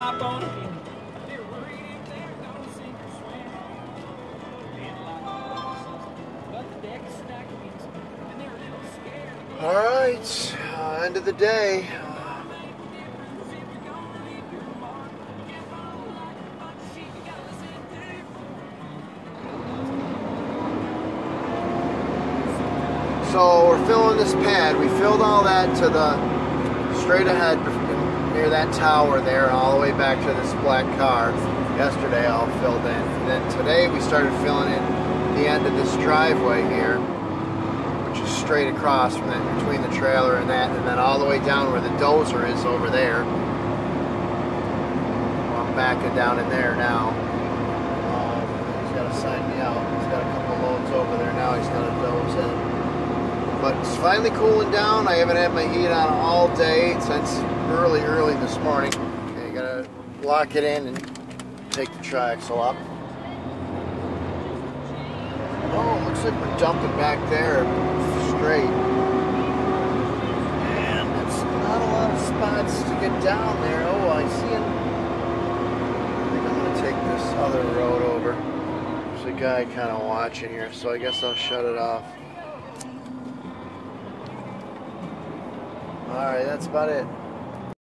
hop on. All right, uh, end of the day. So we're filling this pad. We filled all that to the straight ahead near that tower there, all the way back to this black car. Yesterday, all filled in. And then today, we started filling in the end of this driveway here, which is straight across from that between the trailer and that, and then all the way down where the dozer is over there. I'm backing down in there now. Um, he's got to sign me out. He's got a couple loads over there now. He's got to doze in. But it's finally cooling down. I haven't had my heat on all day since early, early this morning. Okay, gotta lock it in and take the triaxle up. Oh, looks like we're dumping back there straight. And it's not a lot of spots to get down there. Oh, I see it. I think I'm gonna take this other road over. There's a guy kind of watching here, so I guess I'll shut it off. Alright, that's about it.